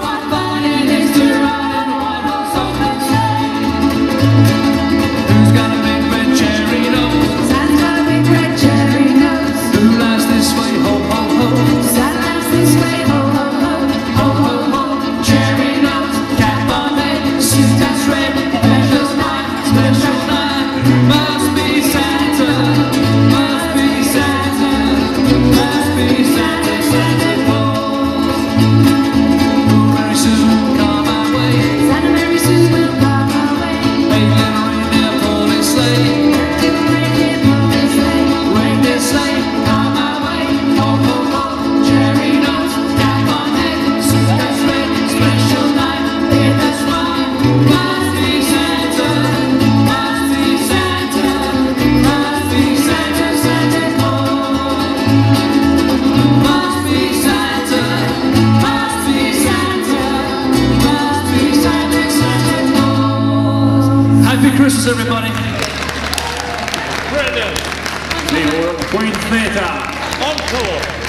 what fun Happy Christmas, everybody. Brendan. The Royal Queen Theatre. Encore.